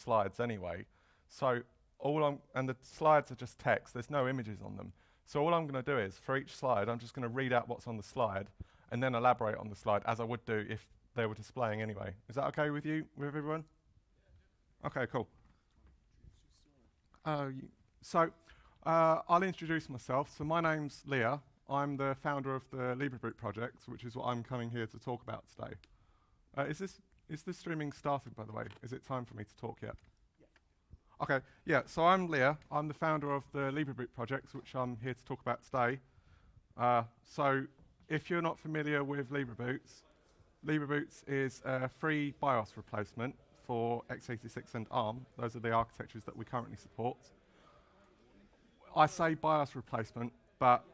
slides anyway. So all I'm, and the slides are just text, there's no images on them. So all I'm going to do is, for each slide, I'm just going to read out what's on the slide and then elaborate on the slide as I would do if they were displaying anyway. Is that okay with you, with everyone? Okay, cool. Uh, so uh, I'll introduce myself. So my name's Leah. I'm the founder of the LibreBoot project, which is what I'm coming here to talk about today. Uh, is this is the streaming started, by the way? Is it time for me to talk yet? Yeah. Okay, yeah, so I'm Leah. I'm the founder of the LibreBoot project, which I'm here to talk about today. Uh, so if you're not familiar with LibreBoots, LibreBoots is a free BIOS replacement for x86 and ARM. Those are the architectures that we currently support. I say BIOS replacement, but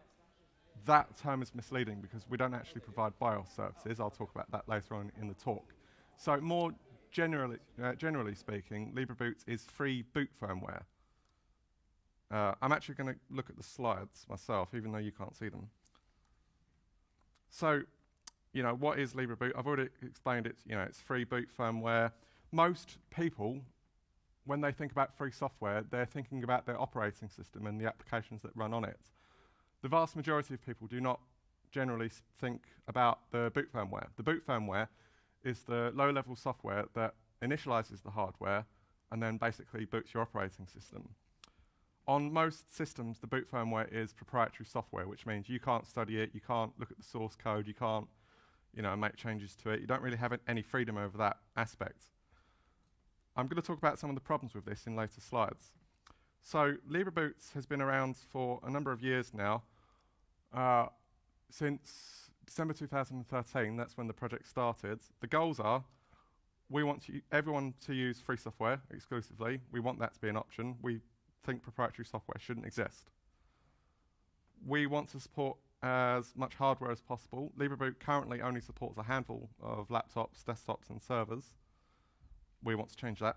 that term is misleading because we don't actually provide BIOS services. I'll talk about that later on in the talk. So more generally, uh, generally speaking, LibreBoots is free boot firmware. Uh, I'm actually going to look at the slides myself, even though you can't see them. So, you know, what is LibreBoot? I've already explained it. You know, it's free boot firmware. Most people, when they think about free software, they're thinking about their operating system and the applications that run on it. The vast majority of people do not generally think about the boot firmware. The boot firmware is the low-level software that initializes the hardware and then basically boots your operating system. On most systems, the boot firmware is proprietary software, which means you can't study it, you can't look at the source code, you can't you know, make changes to it. You don't really have any freedom over that aspect. I'm going to talk about some of the problems with this in later slides. So LibreBoots has been around for a number of years now, uh, since December 2013, that's when the project started. The goals are we want to everyone to use free software exclusively. We want that to be an option. We think proprietary software shouldn't exist. We want to support as much hardware as possible. LibreBoot currently only supports a handful of laptops, desktops, and servers. We want to change that.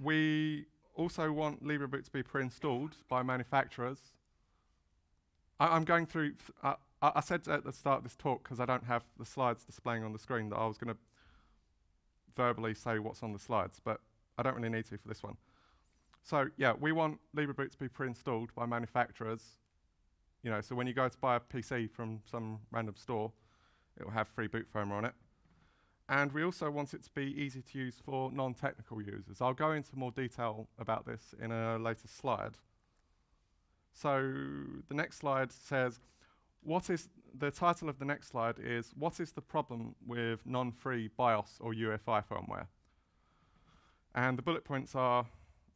We also want LibreBoot to be pre-installed by manufacturers. I am going through, uh, I, I said at the start of this talk, because I don't have the slides displaying on the screen, that I was going to verbally say what's on the slides, but I don't really need to for this one. So yeah, we want LibreBoot to be pre-installed by manufacturers. You know, so when you go to buy a PC from some random store, it will have free boot firmware on it. And we also want it to be easy to use for non-technical users. I'll go into more detail about this in a later slide. So the next slide says, what is the title of the next slide is what is the problem with non-free BIOS or UEFI firmware? And the bullet points are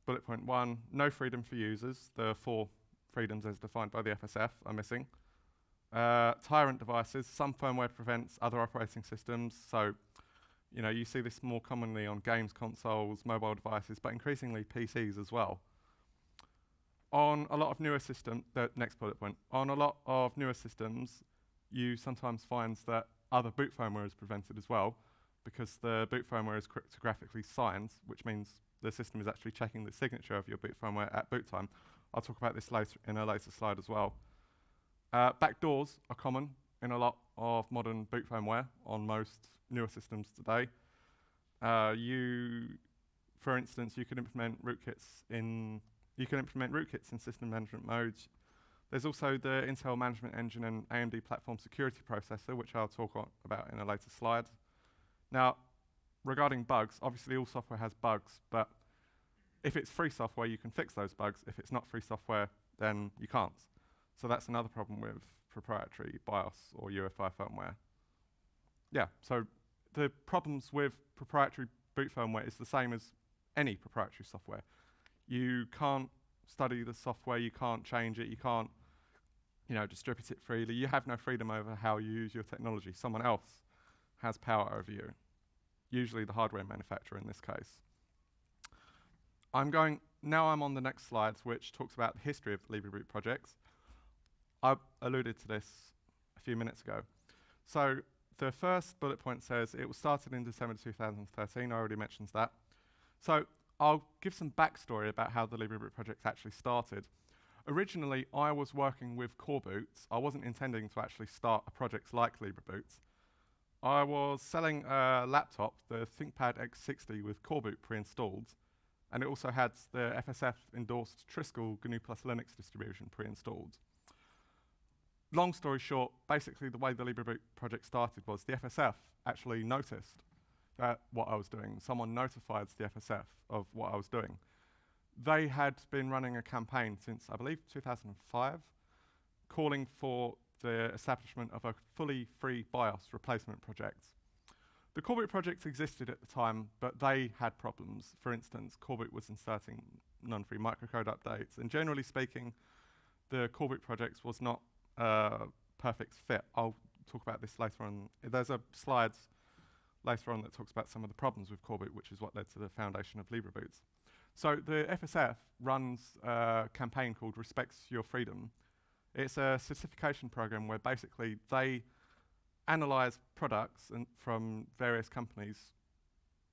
bullet point one, no freedom for users. The four freedoms as defined by the FSF are missing. Uh, tyrant devices, some firmware prevents other operating systems. So, you know, you see this more commonly on games consoles, mobile devices, but increasingly PCs as well on a lot of newer systems, the next bullet point, on a lot of newer systems, you sometimes find that other boot firmware is prevented as well because the boot firmware is cryptographically signed, which means the system is actually checking the signature of your boot firmware at boot time. I'll talk about this later in a later slide as well. Uh, backdoors are common in a lot of modern boot firmware on most newer systems today. Uh, you, for instance, you could implement rootkits in you can implement rootkits in system management modes. There's also the Intel Management Engine and AMD Platform Security Processor, which I'll talk about in a later slide. Now, regarding bugs, obviously all software has bugs, but if it's free software, you can fix those bugs. If it's not free software, then you can't. So that's another problem with proprietary BIOS or UEFI firmware. Yeah, so the problems with proprietary boot firmware is the same as any proprietary software. You can't study the software, you can't change it, you can't you know, distribute it freely. You have no freedom over how you use your technology. Someone else has power over you, usually the hardware manufacturer in this case. I'm going, now I'm on the next slide, which talks about the history of LibreBoot projects. I alluded to this a few minutes ago. So the first bullet point says it was started in December 2013, I already mentioned that. So I'll give some backstory about how the LibreBoot project actually started. Originally, I was working with Coreboot. I wasn't intending to actually start a project like LibreBoot. I was selling a laptop, the ThinkPad X60 with Coreboot pre-installed, and it also had the FSF endorsed Trisquel GNU plus Linux distribution pre-installed. Long story short, basically the way the LibreBoot project started was the FSF actually noticed that what I was doing. Someone notified the FSF of what I was doing. They had been running a campaign since, I believe, 2005, calling for the establishment of a fully free BIOS replacement project. The Coreboot project existed at the time, but they had problems. For instance, Coreboot was inserting non-free microcode updates, and generally speaking, the Coreboot project was not a perfect fit. I'll talk about this later on. There's a slides later on that talks about some of the problems with Coreboot, which is what led to the foundation of LibreBoots. So the FSF runs a campaign called Respects Your Freedom. It's a certification program where basically they analyze products from various companies,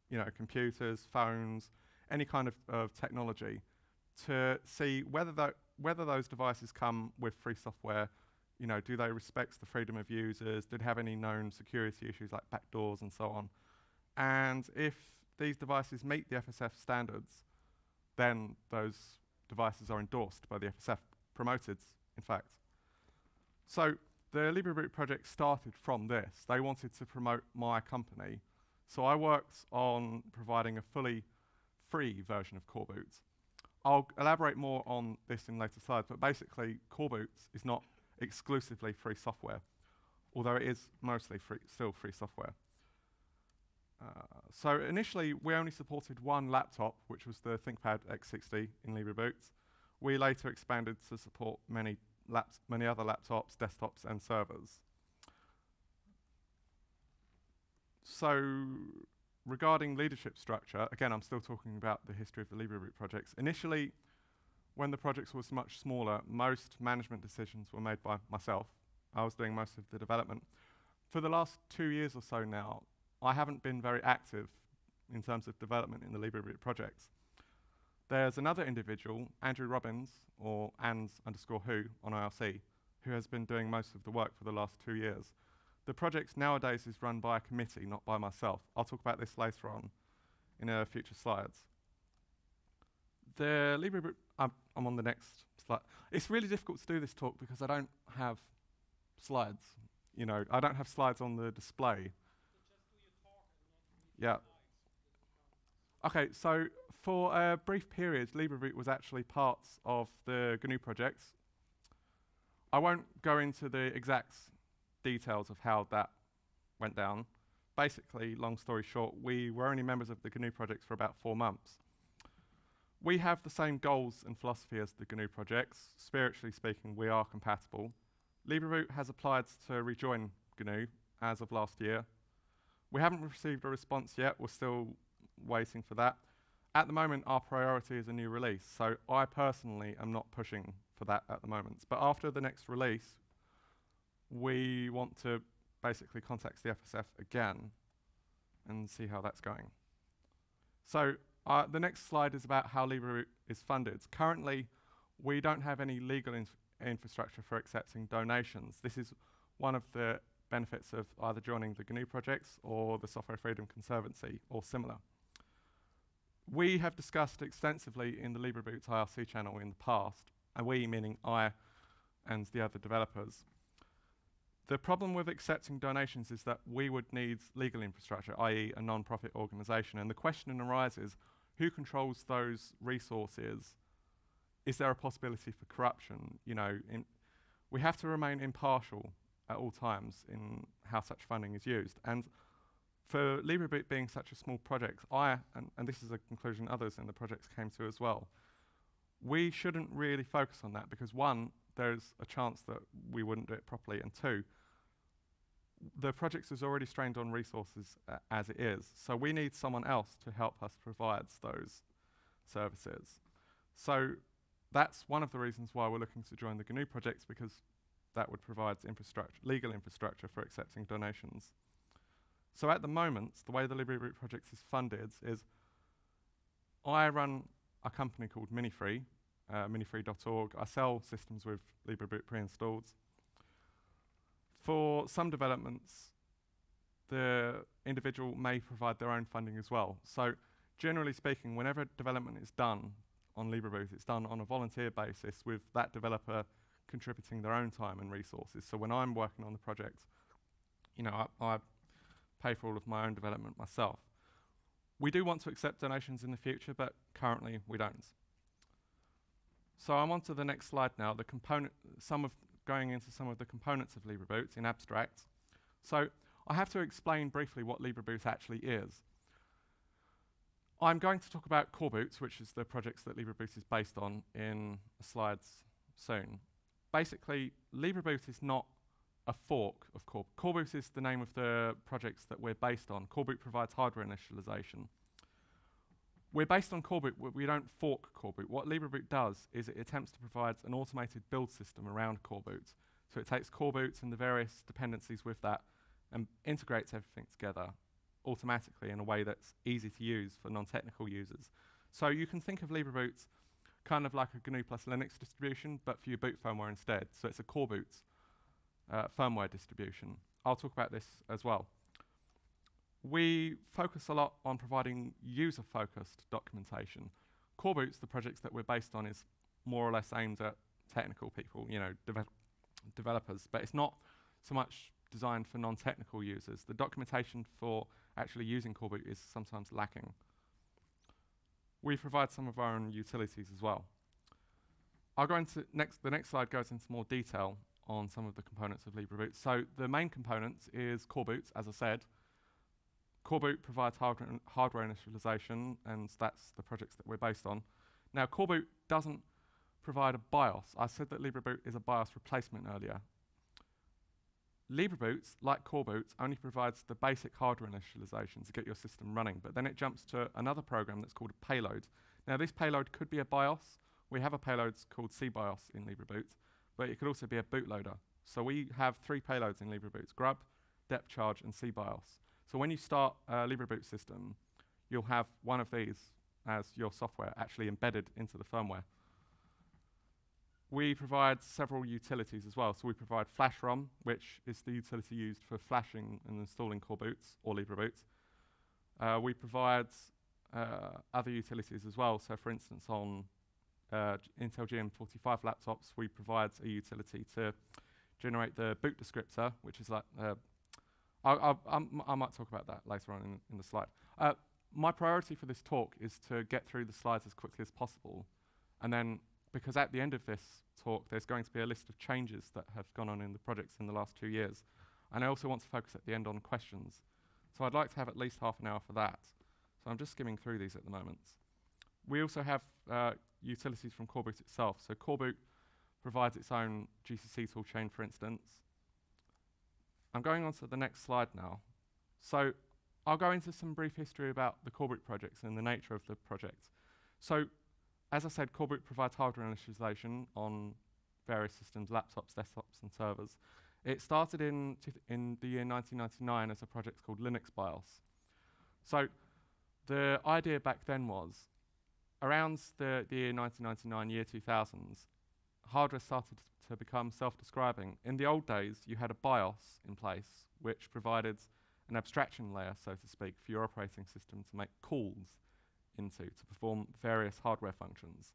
you know, computers, phones, any kind of, of technology, to see whether, tho whether those devices come with free software, you know, do they respect the freedom of users, did they have any known security issues like backdoors and so on. And if these devices meet the FSF standards, then those devices are endorsed by the FSF, promoted, in fact. So the LibreBoot project started from this. They wanted to promote my company. So I worked on providing a fully free version of Coreboot. I'll elaborate more on this in later slides, but basically Coreboot is not exclusively free software, although it is mostly free, still free software. Uh, so initially, we only supported one laptop, which was the ThinkPad X60 in LibreBoot. We later expanded to support many many other laptops, desktops, and servers. So regarding leadership structure, again, I'm still talking about the history of the LibreBoot projects. Initially, when the project was much smaller, most management decisions were made by myself. I was doing most of the development. For the last two years or so now, I haven't been very active in terms of development in the LibreBoot projects. There's another individual, Andrew Robbins, or ANS underscore who on IRC, who has been doing most of the work for the last two years. The project nowadays is run by a committee, not by myself. I'll talk about this later on in uh, future slides. The LibreBoot, I'm, I'm on the next slide. It's really difficult to do this talk because I don't have slides. You know, I don't have slides on the display. Yeah. Okay, so for a brief period, LibreBoot was actually part of the GNU projects. I won't go into the exact details of how that went down. Basically, long story short, we were only members of the GNU projects for about four months. We have the same goals and philosophy as the GNU projects. Spiritually speaking, we are compatible. LibreBoot has applied to rejoin GNU as of last year. We haven't received a response yet. We're still waiting for that at the moment, our priority is a new release. So I personally am not pushing for that at the moment. But after the next release, we want to basically contact the FSF again and see how that's going. So uh, the next slide is about how LibreBoot is funded. Currently, we don't have any legal inf infrastructure for accepting donations. This is one of the benefits of either joining the GNU projects or the Software Freedom Conservancy or similar. We have discussed extensively in the LibreBoots IRC channel in the past, and we meaning I and the other developers. The problem with accepting donations is that we would need legal infrastructure, i.e. a non-profit organization, and the question arises, who controls those resources? Is there a possibility for corruption? You know, we have to remain impartial at all times in how such funding is used. And for LibreBoot being such a small project, I, and, and this is a conclusion others in the projects came to as well, we shouldn't really focus on that because one, there's a chance that we wouldn't do it properly, and two, the project is already strained on resources uh, as it is, so we need someone else to help us provide those services. So that's one of the reasons why we're looking to join the GNU projects because that would provide infrastructure, legal infrastructure for accepting donations. So at the moment, the way the LibreBoot project is funded is I run a company called Minifree, uh, minifree.org. I sell systems with LibreBoot pre-installed. For some developments, the individual may provide their own funding as well. So generally speaking, whenever development is done on LibreBoot, it's done on a volunteer basis with that developer contributing their own time and resources. So when I'm working on the project, you know, I, I pay for all of my own development myself. We do want to accept donations in the future, but currently we don't. So I'm on to the next slide now, the component, some of going into some of the components of LibreBoot in abstract. So I have to explain briefly what LibreBoot actually is. I'm going to talk about Coreboot, which is the projects that LibreBoot is based on in slides soon. Basically, LibreBoot is not a fork of Coreboot. Coreboot is the name of the projects that we're based on. Coreboot provides hardware initialization. We're based on Coreboot, we don't fork Coreboot. What LibreBoot does is it attempts to provide an automated build system around Coreboot. So it takes Coreboot and the various dependencies with that and integrates everything together automatically in a way that's easy to use for non-technical users. So you can think of LibreBoot kind of like a GNU plus Linux distribution, but for your boot firmware instead. So it's a Coreboot uh, firmware distribution. I'll talk about this as well. We focus a lot on providing user-focused documentation. Coreboot's, the projects that we're based on, is more or less aimed at technical people, you know, deve developers, but it's not so much designed for non-technical users. The documentation for actually using Coreboot is sometimes lacking. We provide some of our own utilities as well. I'll go into next, the next slide goes into more detail on some of the components of LibreBoot. So the main component is Coreboot, as I said. Coreboot provides hardware, hardware initialization, and that's the projects that we're based on. Now, Coreboot doesn't provide a BIOS. I said that LibreBoot is a BIOS replacement earlier. LibreBoot, like Coreboot, only provides the basic hardware initialization to get your system running, but then it jumps to another program that's called a payload. Now, this payload could be a BIOS. We have a payload called SeaBIOS in LibreBoot, but it could also be a bootloader. So we have three payloads in LibreBoot, grub, depthcharge, and SeaBIOS. So when you start a LibreBoot system, you'll have one of these as your software actually embedded into the firmware. We provide several utilities as well. So we provide FlashROM, which is the utility used for flashing and installing Coreboots or LibreBoot. Uh, we provide uh, other utilities as well. So for instance, on uh, Intel GM45 laptops, we provide a utility to generate the boot descriptor, which is like, uh, I, I, I, might talk about that later on in, in the slide. Uh, my priority for this talk is to get through the slides as quickly as possible. And then, because at the end of this talk, there's going to be a list of changes that have gone on in the projects in the last two years. And I also want to focus at the end on questions. So I'd like to have at least half an hour for that. So I'm just skimming through these at the moment. We also have uh, utilities from Coreboot itself. So Coreboot provides its own GCC toolchain, for instance. I'm going on to the next slide now. So I'll go into some brief history about the Coreboot projects and the nature of the project. So as I said, Coreboot provides hardware initialization on various systems, laptops, desktops, and servers. It started in, in the year 1999 as a project called Linux BIOS. So the idea back then was around the, the year 1999, year 2000s, hardware started to become self-describing. In the old days, you had a BIOS in place, which provided an abstraction layer, so to speak, for your operating system to make calls into to perform various hardware functions.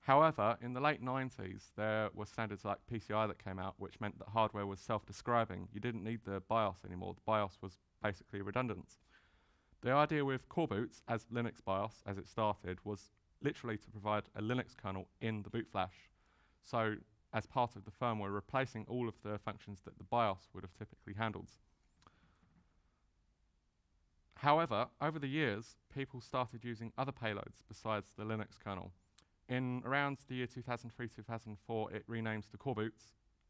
However, in the late 90s, there were standards like PCI that came out, which meant that hardware was self-describing. You didn't need the BIOS anymore. The BIOS was basically redundant. The idea with Coreboot as Linux BIOS, as it started, was literally to provide a Linux kernel in the boot flash. So as part of the firmware, replacing all of the functions that the BIOS would have typically handled. However, over the years, people started using other payloads besides the Linux kernel. In around the year 2003-2004, it renamed to Coreboot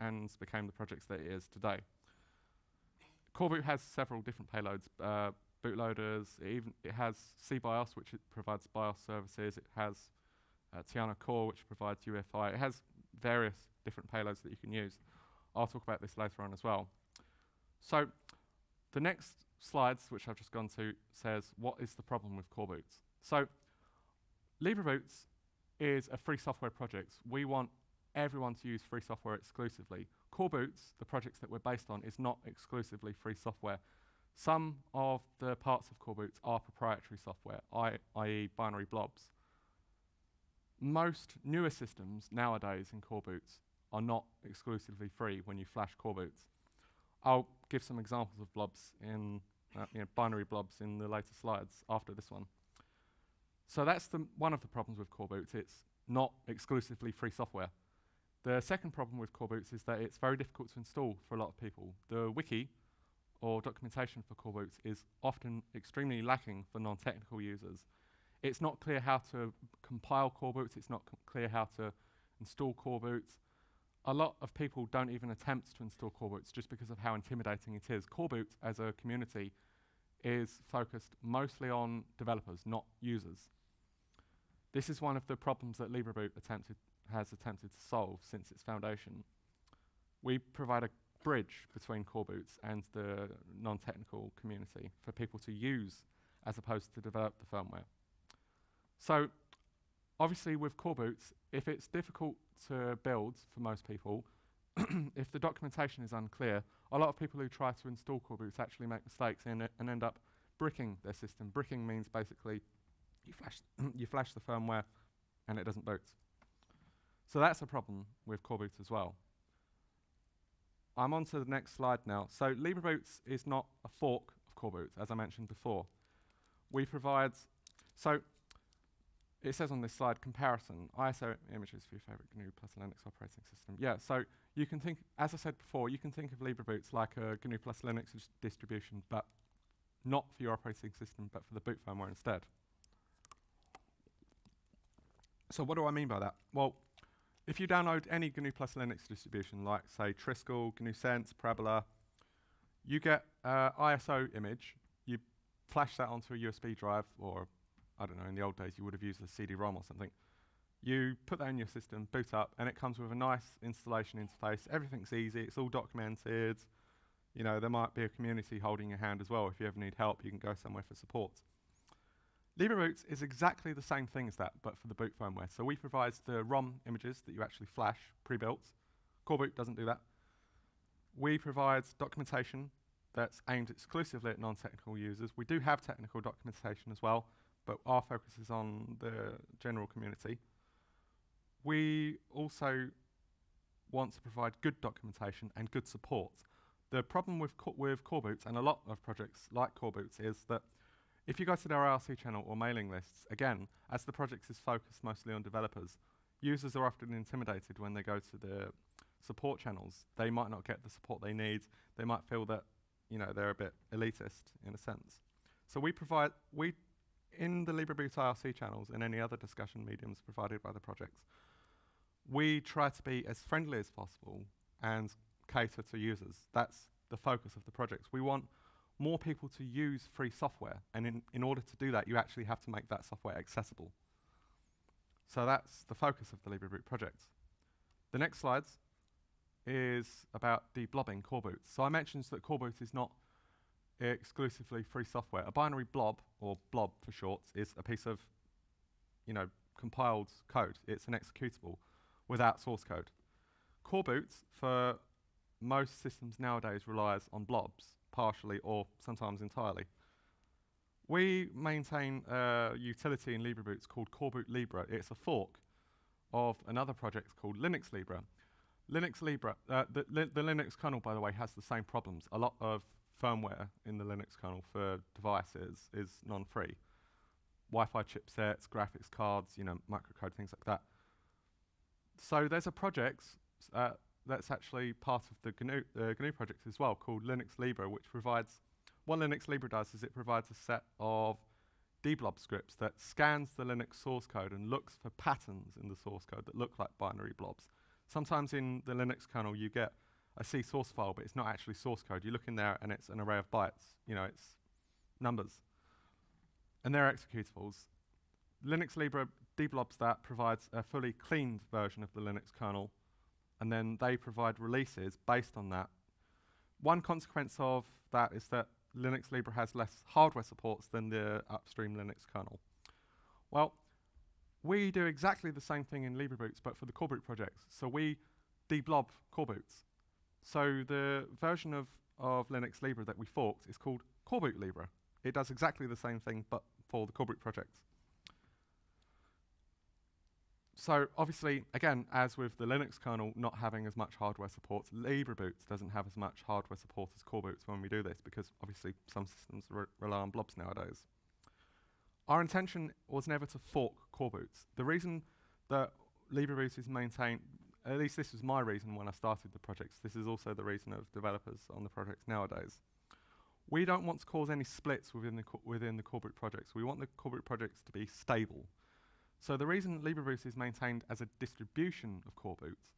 and became the project that it is today. Coreboot has several different payloads, uh, bootloaders. It even it has SeaBIOS, which provides BIOS services. It has uh, TianoCore, which provides UEFI. It has various different payloads that you can use. I'll talk about this later on as well. So the next slides, which I've just gone to, says what is the problem with Coreboot. So LibreBoot is a free software project. We want everyone to use free software exclusively. Coreboot, the projects that we're based on, is not exclusively free software. Some of the parts of Coreboot are proprietary software, i.e. binary blobs. Most newer systems nowadays in Coreboot are not exclusively free when you flash Coreboot. I'll give some examples of blobs in uh, you know, binary blobs in the later slides after this one. So that's the one of the problems with Coreboot. It's not exclusively free software. The second problem with Coreboot is that it's very difficult to install for a lot of people. The wiki or documentation for Coreboot is often extremely lacking for non-technical users. It's not clear how to compile Coreboot, it's not clear how to install Coreboot. A lot of people don't even attempt to install Coreboot just because of how intimidating it is. Coreboot as a community is focused mostly on developers, not users. This is one of the problems that LibreBoot attempted, has attempted to solve since its foundation. We provide a bridge between Coreboot and the non-technical community for people to use as opposed to develop the firmware. So obviously with Coreboot, if it's difficult to build for most people, if the documentation is unclear, a lot of people who try to install Coreboot actually make mistakes and, and end up bricking their system. Bricking means basically you flash, you flash the firmware and it doesn't boot. So that's a problem with core Coreboot as well. I'm on to the next slide now. So LibreBoot is not a fork of Coreboot, as I mentioned before. We provide, so it says on this slide, comparison, ISO images for your favorite GNU plus Linux operating system. Yeah, so you can think, as I said before, you can think of LibreBoot like a GNU plus Linux distribution, but not for your operating system, but for the boot firmware instead. So what do I mean by that? Well, if you download any GNU plus Linux distribution, like say Trisquel, GNU Sense, Parabola, you get uh, ISO image, you flash that onto a USB drive, or I don't know, in the old days you would have used a CD-ROM or something. You put that in your system, boot up, and it comes with a nice installation interface. Everything's easy, it's all documented. You know, there might be a community holding your hand as well. If you ever need help, you can go somewhere for support. LibreBoot is exactly the same thing as that, but for the boot firmware. So we provide the ROM images that you actually flash pre-built. Coreboot doesn't do that. We provide documentation that's aimed exclusively at non-technical users. We do have technical documentation as well, but our focus is on the general community. We also want to provide good documentation and good support. The problem with, co with Coreboot and a lot of projects like Coreboot is that if you go to their IRC channel or mailing lists, again, as the project is focused mostly on developers, users are often intimidated when they go to the support channels. They might not get the support they need. They might feel that, you know, they're a bit elitist in a sense. So we provide, we, in the LibreBoot IRC channels and any other discussion mediums provided by the projects, we try to be as friendly as possible and cater to users. That's the focus of the projects. We want more people to use free software. And in, in order to do that, you actually have to make that software accessible. So that's the focus of the LibreBoot project. The next slide is about the deblobbing Coreboot. So I mentioned that Coreboot is not exclusively free software. A binary blob, or blob for short, is a piece of you know, compiled code. It's an executable without source code. Core Coreboot, for most systems nowadays, relies on blobs partially or sometimes entirely. We maintain a utility in LibreBoots called Coreboot Libre. It's a fork of another project called Linux Libre. Linux Libre, uh, the, li the Linux kernel, by the way, has the same problems. A lot of firmware in the Linux kernel for devices is non-free. Wi-Fi chipsets, graphics cards, you know, microcode, things like that. So there's a project uh, that's actually part of the GNU, uh, GNU project as well, called Linux Libre, which provides, what Linux Libre does is it provides a set of deblob scripts that scans the Linux source code and looks for patterns in the source code that look like binary blobs. Sometimes in the Linux kernel you get a C source file, but it's not actually source code. You look in there and it's an array of bytes. You know, it's numbers. And they're executables. Linux Libre deblobs that, provides a fully cleaned version of the Linux kernel and then they provide releases based on that. One consequence of that is that Linux Libre has less hardware supports than the upstream Linux kernel. Well, we do exactly the same thing in LibreBoots, but for the Coreboot projects. So we deblob Coreboots. So the version of, of Linux Libre that we forked is called Coreboot Libre. It does exactly the same thing, but for the Coreboot projects. So obviously, again, as with the Linux kernel not having as much hardware support, LibreBoots doesn't have as much hardware support as Coreboots when we do this, because obviously some systems re rely on blobs nowadays. Our intention was never to fork Coreboots. The reason that LibreBoots is maintained, at least this was my reason when I started the projects, this is also the reason of developers on the projects nowadays. We don't want to cause any splits within the, within the Coreboot projects. We want the Coreboot projects to be stable. So the reason LibreBoots is maintained as a distribution of Coreboots,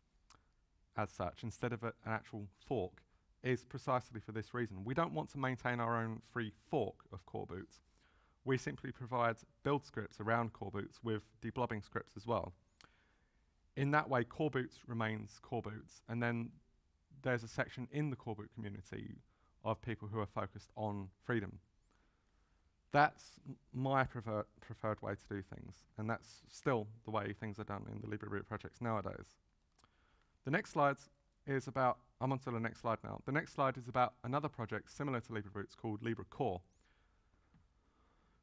as such, instead of a, an actual fork, is precisely for this reason. We don't want to maintain our own free fork of Coreboots. We simply provide build scripts around Coreboots with deblobbing scripts as well. In that way, Coreboots remains Coreboots, and then there's a section in the Coreboot community of people who are focused on freedom. That's my prefer preferred way to do things, and that's still the way things are done in the LibreBoot projects nowadays. The next slide is about, I'm on to the next slide now. The next slide is about another project similar to LibreBoots called LibreCore.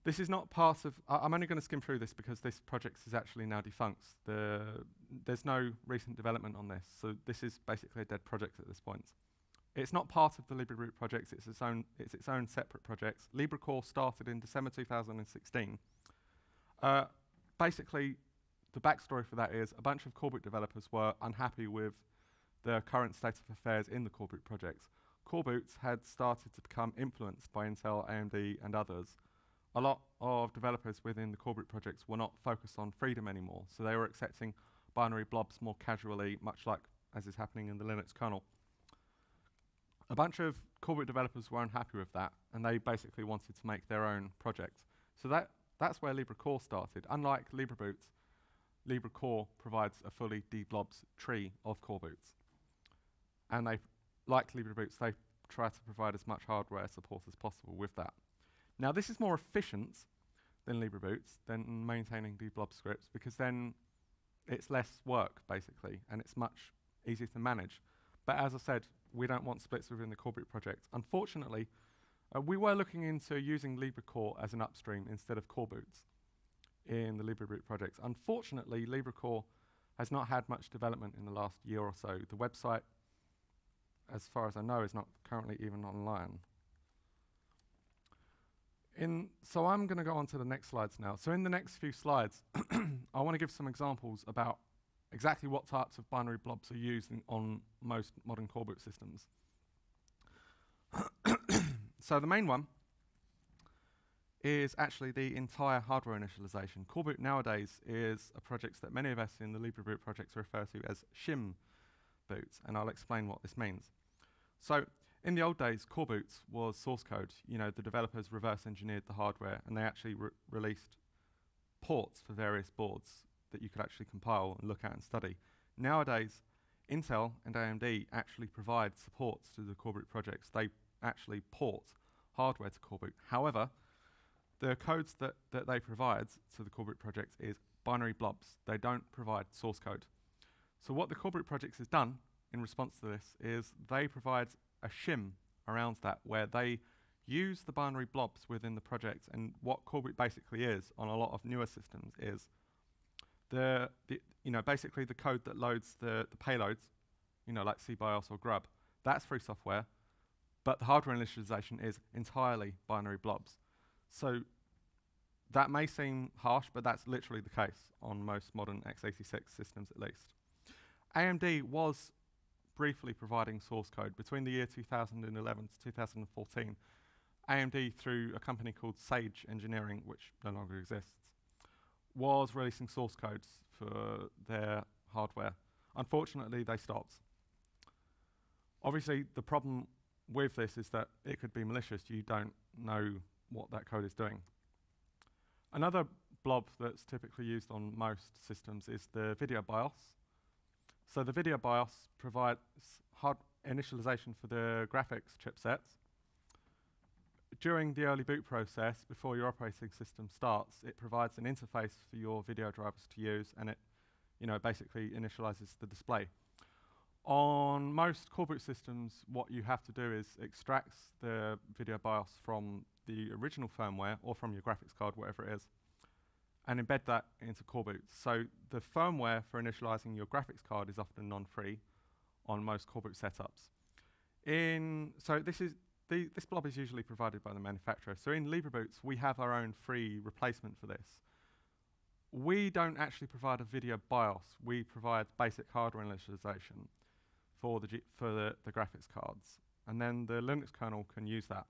This is not part of, I I'm only going to skim through this because this project is actually now defunct. The, there's no recent development on this, so this is basically a dead project at this point. It's not part of the LibreBoot project, it's its own, it's its own separate project. LibreCore started in December 2016. Uh, basically, the backstory for that is a bunch of Coreboot developers were unhappy with the current state of affairs in the Coreboot projects. Coreboots had started to become influenced by Intel, AMD, and others. A lot of developers within the Coreboot projects were not focused on freedom anymore, so they were accepting binary blobs more casually, much like as is happening in the Linux kernel. A bunch of Coreboot developers were unhappy with that, and they basically wanted to make their own project. So that, that's where LibreCore started. Unlike LibreBoot, LibreCore provides a fully deblobs tree of Coreboots. And they, like LibreBoots, they try to provide as much hardware support as possible with that. Now this is more efficient than LibreBoots, than maintaining deblob scripts, because then it's less work, basically, and it's much easier to manage. But as I said, we don't want splits within the Coreboot project. Unfortunately, uh, we were looking into using LibreCore as an upstream instead of Coreboots in the LibreBoot project. Unfortunately, LibreCore has not had much development in the last year or so. The website, as far as I know, is not currently even online. In so I'm going to go on to the next slides now. So in the next few slides, I want to give some examples about exactly what types of binary blobs are used on most modern coreboot systems. so the main one is actually the entire hardware initialization. Coreboot nowadays is a project that many of us in the LibreBoot projects refer to as shim boots, and I'll explain what this means. So in the old days, Coreboots was source code. You know, the developers reverse engineered the hardware, and they actually re released ports for various boards that you could actually compile and look at and study. Nowadays, Intel and AMD actually provide supports to the Coreboot projects. They actually port hardware to Coreboot. However, the codes that, that they provide to the Coreboot project is binary blobs. They don't provide source code. So what the Coreboot project has done in response to this is they provide a shim around that where they use the binary blobs within the project and what Coreboot basically is on a lot of newer systems is the, the you know, basically the code that loads the, the payloads, you know, like SeaBIOS or Grub, that's free software, but the hardware initialization is entirely binary blobs. So that may seem harsh, but that's literally the case on most modern x86 systems at least. AMD was briefly providing source code between the year 2011 to 2014. AMD, through a company called Sage Engineering, which no longer exists, was releasing source codes for their hardware. Unfortunately, they stopped. Obviously, the problem with this is that it could be malicious. You don't know what that code is doing. Another blob that's typically used on most systems is the video BIOS. So the video BIOS provides hard initialization for the graphics chipsets during the early boot process, before your operating system starts, it provides an interface for your video drivers to use, and it, you know, basically initializes the display. On most coreboot systems, what you have to do is extract the video BIOS from the original firmware or from your graphics card, whatever it is, and embed that into coreboot. So the firmware for initializing your graphics card is often non-free on most coreboot setups. In so this is the, this blob is usually provided by the manufacturer. So in LibreBoots, we have our own free replacement for this. We don't actually provide a video BIOS. We provide basic hardware initialization for the for the, the graphics cards, and then the Linux kernel can use that.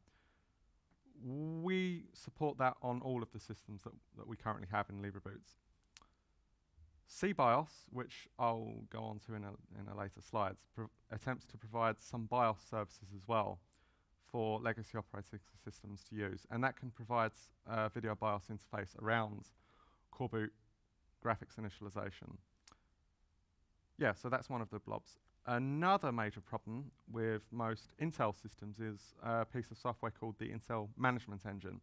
We support that on all of the systems that, that we currently have in LibreBoots. SeaBIOS, which I'll go on to in a, in a later slides, attempts to provide some BIOS services as well for legacy operating systems to use, and that can provide a video BIOS interface around coreboot graphics initialization. Yeah, so that's one of the blobs. Another major problem with most Intel systems is a piece of software called the Intel Management Engine.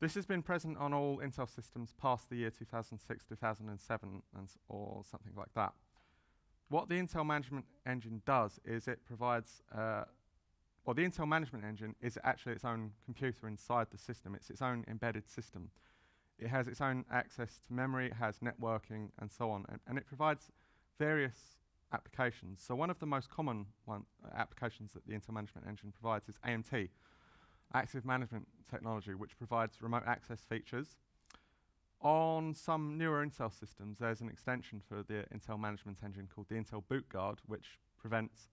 This has been present on all Intel systems past the year 2006, 2007, or something like that. What the Intel Management Engine does is it provides, uh, well, the Intel Management Engine is actually its own computer inside the system. It's its own embedded system. It has its own access to memory, it has networking, and so on, and, and it provides various applications. So one of the most common one, uh, applications that the Intel Management Engine provides is AMT, Active Management Technology, which provides remote access features. On some newer Intel systems, there's an extension for the Intel Management Engine called the Intel Boot Guard, which prevents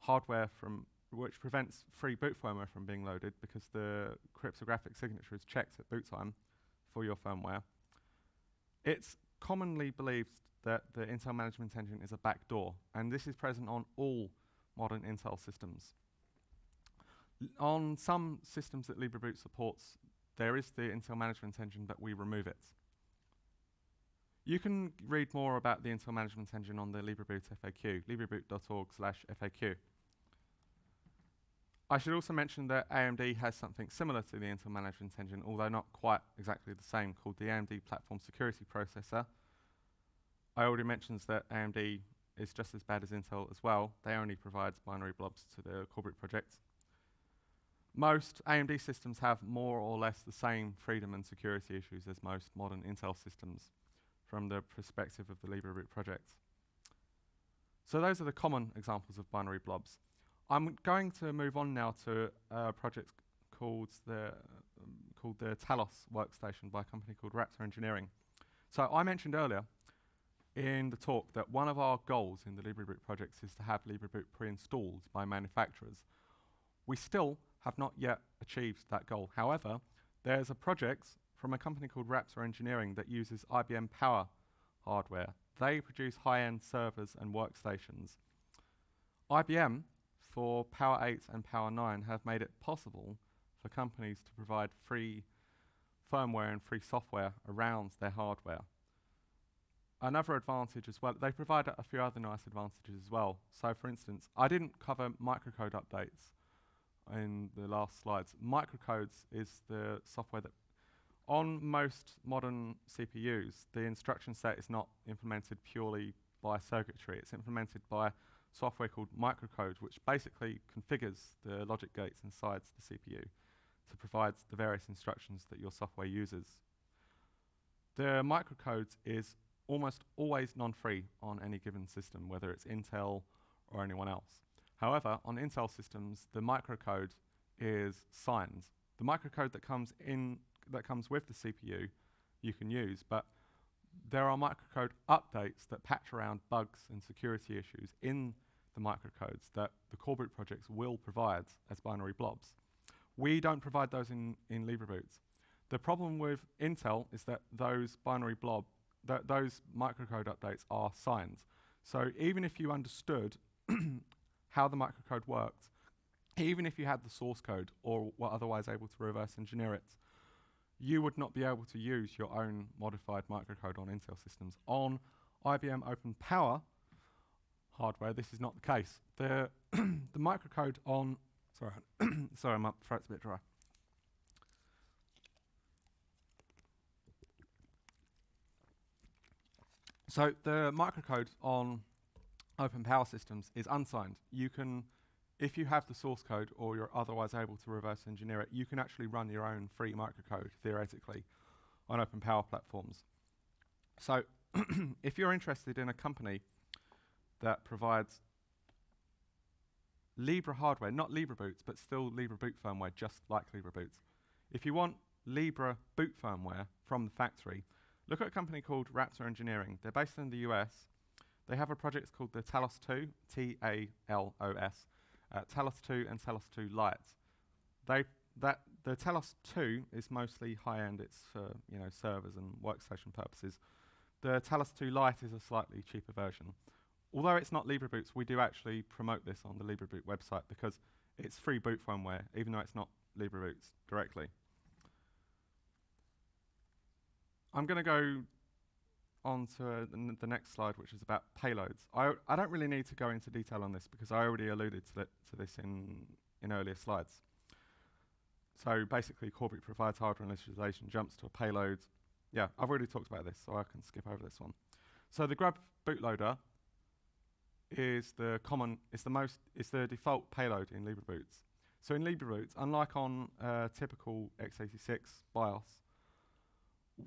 hardware from which prevents free boot firmware from being loaded because the cryptographic signature is checked at boot time for your firmware. It's commonly believed that the Intel Management Engine is a backdoor, and this is present on all modern Intel systems. L on some systems that LibreBoot supports, there is the Intel Management Engine, but we remove it. You can read more about the Intel Management Engine on the LibreBoot FAQ, libreboot.org slash FAQ. I should also mention that AMD has something similar to the Intel Management Engine, although not quite exactly the same, called the AMD Platform Security Processor, I already mentioned that AMD is just as bad as Intel as well. They only provide binary blobs to the coreboot project. Most AMD systems have more or less the same freedom and security issues as most modern Intel systems from the perspective of the LibreBoot project. So those are the common examples of binary blobs. I'm going to move on now to a project called the, um, called the Talos workstation by a company called Raptor Engineering. So I mentioned earlier in the talk that one of our goals in the LibreBoot projects is to have LibreBoot pre-installed by manufacturers. We still have not yet achieved that goal. However, there's a project from a company called Raptor Engineering that uses IBM Power hardware. They produce high-end servers and workstations. IBM, for Power 8 and Power 9, have made it possible for companies to provide free firmware and free software around their hardware another advantage as well, they provide a few other nice advantages as well. So for instance, I didn't cover microcode updates in the last slides. Microcodes is the software that on most modern CPUs, the instruction set is not implemented purely by circuitry. It's implemented by software called microcode, which basically configures the logic gates inside the CPU to provide the various instructions that your software uses. The microcode is almost always non-free on any given system, whether it's Intel or anyone else. However, on Intel systems, the microcode is signed. The microcode that comes in that comes with the CPU you can use, but there are microcode updates that patch around bugs and security issues in the microcodes that the coreboot projects will provide as binary blobs. We don't provide those in, in LibreBoots. The problem with Intel is that those binary blob th those microcode updates are signed. So even if you understood how the microcode worked, even if you had the source code or were otherwise able to reverse engineer it, you would not be able to use your own modified microcode on Intel systems. On IBM Open Power hardware, this is not the case. The, the microcode on, sorry, sorry, my throat's a bit dry. So the microcode on Open Power Systems is unsigned. You can, if you have the source code or you're otherwise able to reverse engineer it, you can actually run your own free microcode theoretically on Open Power platforms. So, if you're interested in a company that provides Libre hardware, not Libre boots, but still Libre boot firmware, just like Libre boots. If you want Libre boot firmware from the factory, look at a company called Raptor Engineering. They're based in the US. They have a project called the Talos 2, T A L O S, uh, Talos 2 and Talos 2 Lite. They that the Talos 2 is mostly high end. It's for you know servers and workstation purposes. The Talos 2 Lite is a slightly cheaper version. Although it's not LibreBoots, we do actually promote this on the LibreBoot website because it's free boot firmware, even though it's not LibreBoots directly. I'm going to go on to uh, the next slide, which is about payloads. I, I don't really need to go into detail on this because I already alluded to, to this in, in earlier slides. So basically, Coreboot provides hardware initialization, jumps to a payload. Yeah, I've already talked about this, so I can skip over this one. So the Grub bootloader is the common, is the most, is the default payload in LibreBoots. So in LibreBoots, unlike on uh, typical x86 BIOS,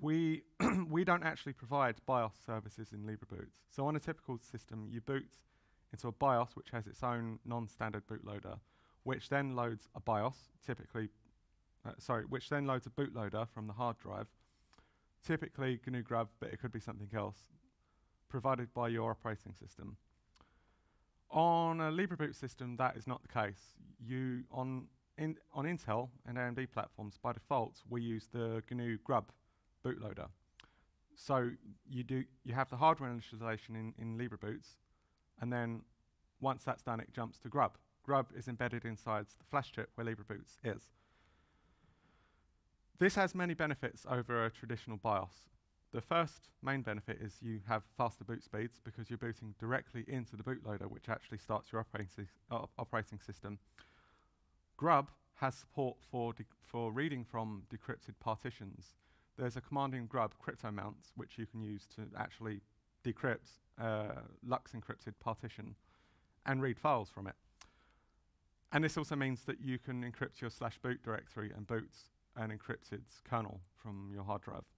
we we don't actually provide BIOS services in LibreBoots. So on a typical system, you boot into a BIOS which has its own non-standard bootloader, which then loads a BIOS, typically, uh, sorry, which then loads a bootloader from the hard drive, typically GNU Grub, but it could be something else, provided by your operating system. On a LibreBoot system, that is not the case. You on in on Intel and AMD platforms, by default, we use the GNU Grub bootloader. So you do you have the hardware initialization in, in LibreBoots, and then once that's done, it jumps to Grub. Grub is embedded inside the flash chip where LibreBoots is. This has many benefits over a traditional BIOS. The first main benefit is you have faster boot speeds because you're booting directly into the bootloader, which actually starts your operating, uh, operating system. Grub has support for, for reading from decrypted partitions. There's a command in Grub, cryptomounts, which you can use to actually decrypt uh, LUKS encrypted partition and read files from it. And this also means that you can encrypt your slash boot directory and boot an encrypted kernel from your hard drive.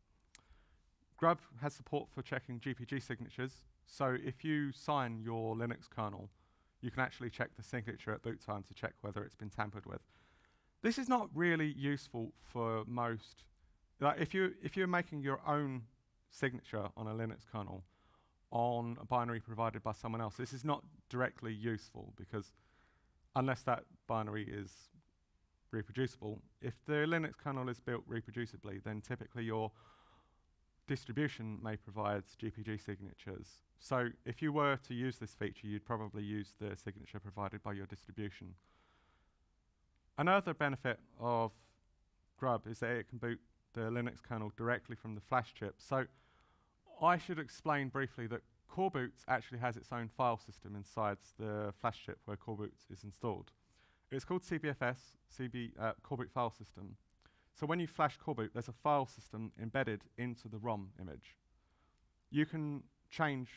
Grub has support for checking GPG signatures. So if you sign your Linux kernel, you can actually check the signature at boot time to check whether it's been tampered with. This is not really useful for most. Like if you if you're making your own signature on a Linux kernel on a binary provided by someone else, this is not directly useful because unless that binary is reproducible, if the Linux kernel is built reproducibly, then typically your distribution may provide GPG signatures. So if you were to use this feature, you'd probably use the signature provided by your distribution. Another benefit of Grub is that it can boot the Linux kernel directly from the flash chip. So I should explain briefly that Coreboot actually has its own file system inside the flash chip where Coreboot is installed. It's called CBFS, CB, uh, Coreboot File System. So when you flash Coreboot, there's a file system embedded into the ROM image. You can change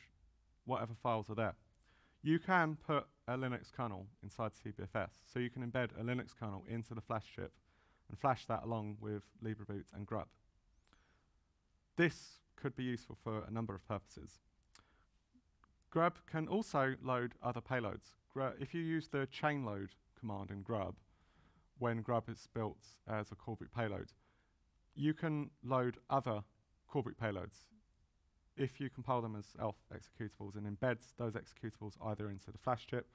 whatever files are there. You can put a Linux kernel inside CBFS. So you can embed a Linux kernel into the flash chip and flash that along with LibreBoot and Grub. This could be useful for a number of purposes. Grub can also load other payloads. If you use the chain load command in Grub, when Grub is built as a Coreboot payload. You can load other Coreboot payloads if you compile them as ELF executables and embed those executables either into the flash chip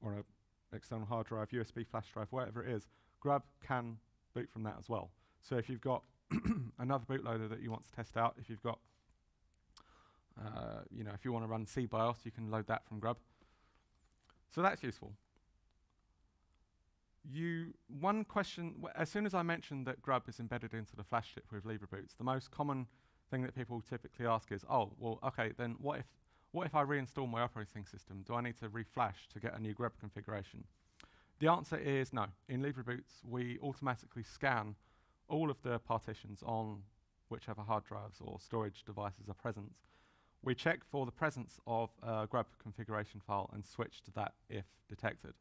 or an external hard drive, USB flash drive, whatever it is, Grub can boot from that as well. So if you've got another bootloader that you want to test out, if you've got, uh, you know, if you want to run SeaBIOS, you can load that from Grub. So that's useful you one question as soon as I mentioned that Grub is embedded into the flash chip with LibreBoots, the most common thing that people typically ask is, oh, well, okay, then what if what if I reinstall my operating system? Do I need to reflash to get a new Grub configuration? The answer is no. In LibreBoots, we automatically scan all of the partitions on whichever hard drives or storage devices are present. we check for the presence of a grub configuration file and switch to that if detected.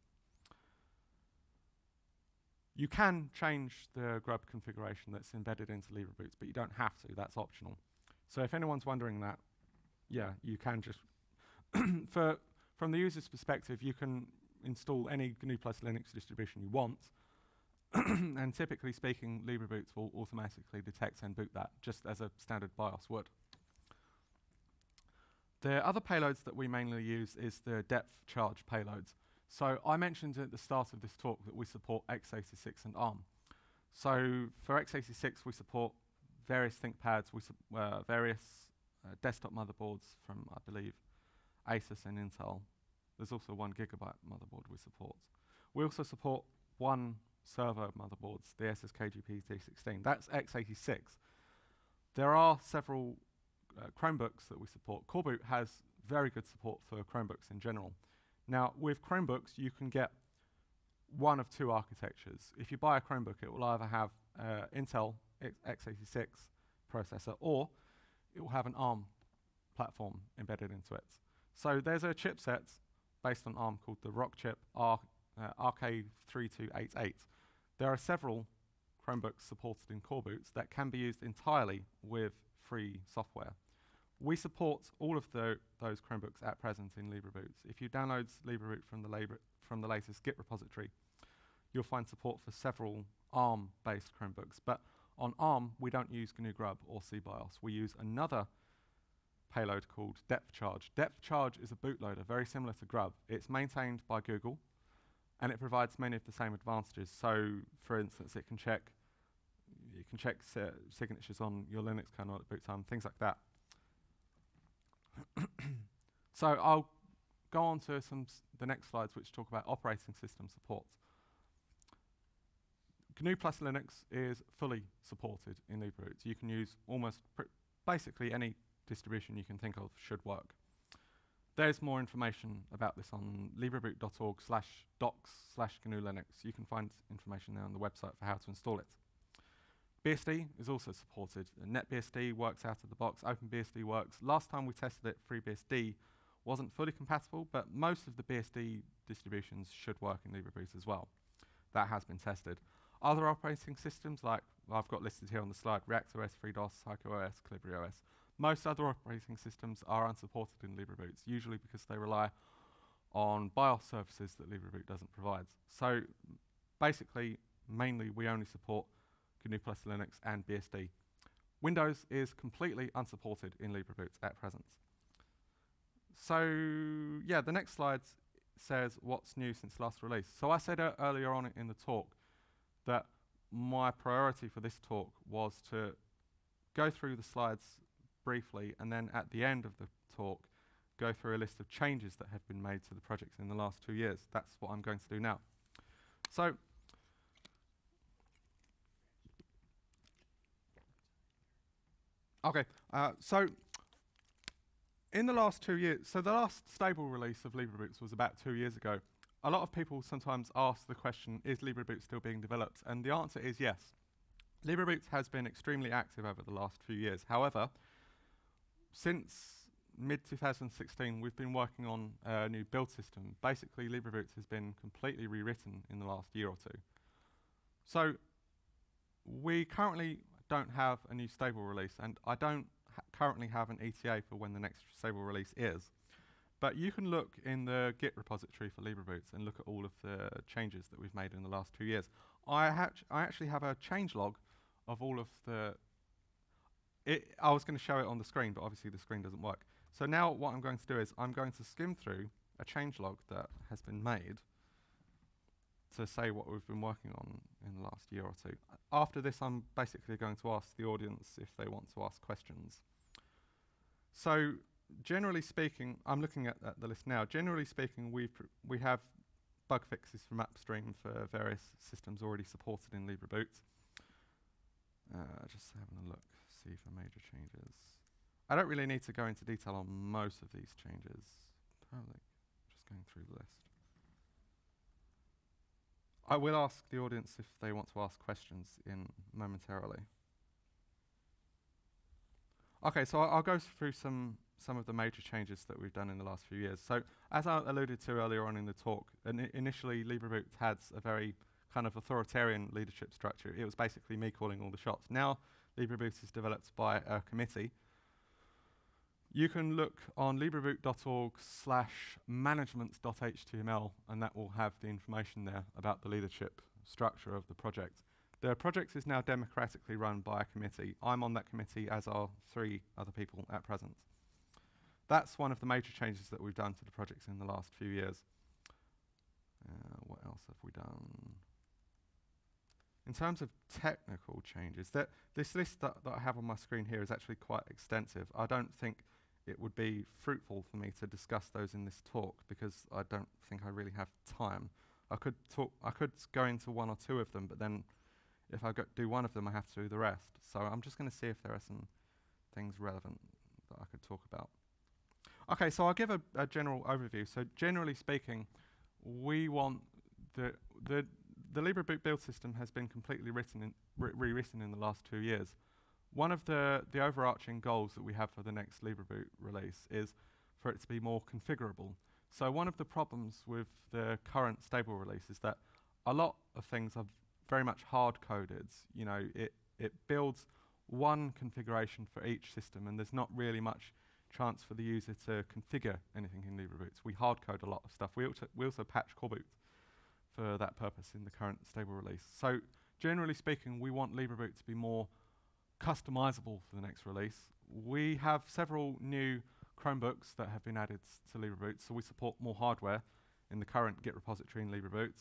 You can change the grub configuration that's embedded into LibreBoots, but you don't have to, that's optional. So if anyone's wondering that, yeah, you can just, for, from the user's perspective, you can install any GNU plus Linux distribution you want, and typically speaking, LibreBoots will automatically detect and boot that, just as a standard BIOS would. The other payloads that we mainly use is the depthcharge payloads. So I mentioned at the start of this talk that we support x86 and ARM. So for x86, we support various ThinkPads, we uh, various uh, desktop motherboards from, I believe, Asus and Intel. There's also one gigabyte motherboard we support. We also support one server motherboards, the ASUS KGPE-D16. That's x86. There are several uh, Chromebooks that we support. Coreboot has very good support for Chromebooks in general. Now, with Chromebooks, you can get one of two architectures. If you buy a Chromebook, it will either have uh, Intel x86 processor or it will have an ARM platform embedded into it. So there's a chipset based on ARM called the Rockchip R, uh, RK3288. There are several Chromebooks supported in Coreboots that can be used entirely with free software. We support all of the, those Chromebooks at present in LibreBoots. If you download LibreBoot from the, from the latest Git repository, you'll find support for several ARM-based Chromebooks. But on ARM, we don't use GNU Grub or SeaBIOS. We use another payload called depthcharge. Depth Charge is a bootloader, very similar to Grub. It's maintained by Google, and it provides many of the same advantages. So, for instance, it can check you can check signatures on your Linux kernel at boot time, things like that. so I'll go on to some the next slides, which talk about operating system support. GNU plus Linux is fully supported in LibreBoot. You can use almost basically any distribution you can think of should work. There's more information about this on libreboot.org slash docs slash GNU Linux. You can find information there on the website for how to install it. BSD is also supported. NetBSD works out of the box. OpenBSD works. Last time we tested it, FreeBSD wasn't fully compatible, but most of the BSD distributions should work in LibreBoot as well. That has been tested. Other operating systems, like I've got listed here on the slide, ReactOS, FreeDOS, HaikuOS, KolibriOS, most other operating systems are unsupported in LibreBoot, usually because they rely on BIOS services that LibreBoot doesn't provide. So basically, mainly we only support GNU plus Linux and BSD. Windows is completely unsupported in LibreBoot at present. So yeah, the next slide says what's new since last release. So I said uh, earlier on in the talk that my priority for this talk was to go through the slides briefly and then at the end of the talk go through a list of changes that have been made to the projects in the last two years. That's what I'm going to do now. So Okay, uh, so in the last two years, so the last stable release of LibreBoots was about two years ago. A lot of people sometimes ask the question, is LibreBoots still being developed? And the answer is yes. LibreBoots has been extremely active over the last few years. However, since mid-2016, we've been working on a new build system. Basically, LibreBoots has been completely rewritten in the last year or two. So we currently don't have a new stable release, and I don't ha currently have an ETA for when the next stable release is. But you can look in the Git repository for LibreBoots and look at all of the changes that we've made in the last two years. I, I actually have a change log of all of the. I was going to show it on the screen, but obviously the screen doesn't work. So now what I'm going to do is I'm going to skim through a change log that has been made to say what we've been working on in the last year or two. After this, I'm basically going to ask the audience if they want to ask questions. So, generally speaking, I'm looking at, at the list now. Generally speaking, we we have bug fixes from upstream for various systems already supported in LibreBoot. Uh, just having a look, see for major changes. I don't really need to go into detail on most of these changes. Probably just going through the list. I will ask the audience if they want to ask questions in momentarily. Okay, so I'll, I'll go through some some of the major changes that we've done in the last few years. So, as I alluded to earlier on in the talk, ini initially LibreBoot had a very kind of authoritarian leadership structure. It was basically me calling all the shots. Now, LibreBoot is developed by a committee. You can look on libreboot.org slash management.html and that will have the information there about the leadership structure of the project. The project is now democratically run by a committee. I'm on that committee, as are three other people at present. That's one of the major changes that we've done to the projects in the last few years. Uh, what else have we done? In terms of technical changes, that this list that, that I have on my screen here is actually quite extensive. I don't think it would be fruitful for me to discuss those in this talk because I don't think I really have time. I could talk, I could go into one or two of them, but then if I do one of them, I have to do the rest. So I'm just going to see if there are some things relevant that I could talk about. Okay, so I'll give a, a general overview. So generally speaking, we want the the the LibreBoot build system has been completely written in rewritten in the last two years. One of the the overarching goals that we have for the next LibreBoot release is for it to be more configurable. So one of the problems with the current stable release is that a lot of things are very much hard coded. You know, it, it builds one configuration for each system and there's not really much chance for the user to configure anything in LibreBoot. We hard code a lot of stuff. We, also, we also patch coreboot for that purpose in the current stable release. So generally speaking, we want LibreBoot to be more customizable for the next release. We have several new Chromebooks that have been added to LibreBoot, so we support more hardware in the current Git repository in LibreBoot.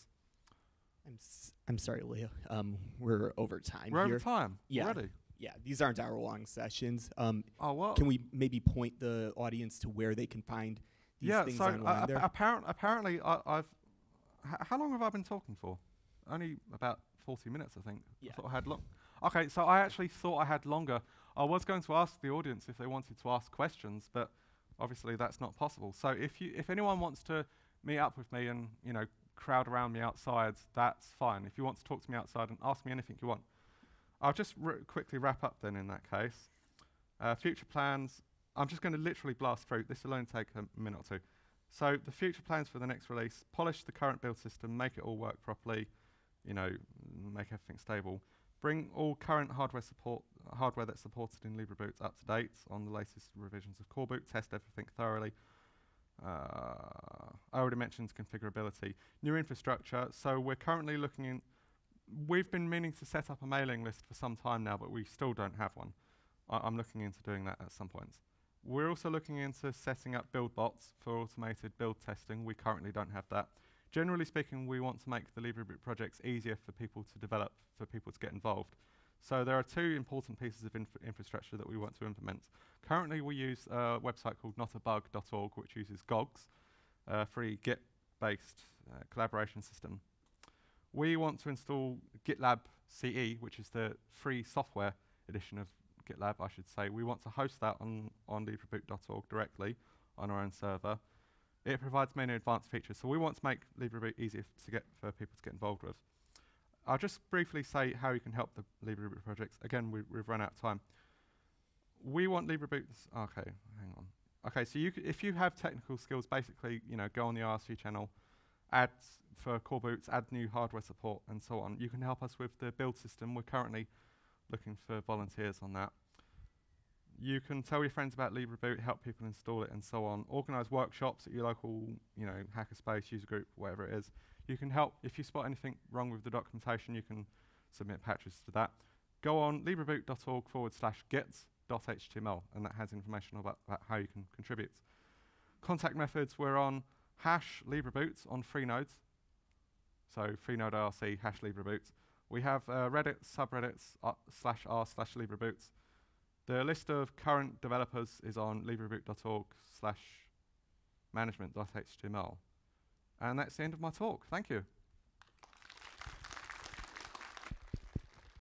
I'm s- I'm sorry, Leah. Um, we're over time We're here. over time Yeah. already. Yeah, these aren't hour long sessions. Um, Oh, well. can we maybe point the audience to where they can find these yeah, things so online uh, there? apparent, apparently I, I've... H- how long have I been talking for? Only about 40 minutes, I think. Yeah. I thought I had long... Okay, so I actually thought I had longer. I was going to ask the audience if they wanted to ask questions, but obviously that's not possible. So if you, if anyone wants to meet up with me and, you know, crowd around me outside, that's fine. If you want to talk to me outside and ask me anything you want. I'll just quickly wrap up then in that case. Uh, future plans, I'm just going to literally blast through. This will only take a minute or two. So the future plans for the next release, polish the current build system, make it all work properly, you know, make everything stable. Bring all current hardware support, hardware that's supported in LibreBoot up to date on the latest revisions of coreboot, test everything thoroughly. Uh, I already mentioned configurability. New infrastructure, so we're currently looking in, we've been meaning to set up a mailing list for some time now, but we still don't have one. I am looking into doing that at some point. We're also looking into setting up build bots for automated build testing. We currently don't have that. Generally speaking, we want to make the LibreBoot projects easier for people to develop, for people to get involved. So there are two important pieces of inf infrastructure that we want to implement. Currently, we use a website called notabug.org, which uses GOGS, a free Git-based uh, collaboration system. We want to install GitLab CE, which is the free software edition of GitLab, I should say. We want to host that on, on libreboot.org directly on our own server. It provides many advanced features, so we want to make LibreBoot easier to get for people to get involved with. I'll just briefly say how you can help the LibreBoot projects. Again, we, have run out of time. We want LibreBoot's, okay, hang on. Okay, so you if you have technical skills, basically, you know, go on the IRC channel, add for core boots, add new hardware support, and so on. You can help us with the build system. We're currently looking for volunteers on that. You can tell your friends about LibreBoot, help people install it, and so on. Organize workshops at your local, you know, hackerspace, user group, whatever it is. You can help, if you spot anything wrong with the documentation, you can submit patches to that. Go on libreboot.org forward slash gets.html, and that has information about, about how you can contribute. Contact methods, we're on hash libreboot on Freenode. So Freenode IRC hash libreboot. We have uh, Reddit subreddits uh, slash r slash libreboot. The list of current developers is on libreboot.org slash management.html. And that's the end of my talk. Thank you.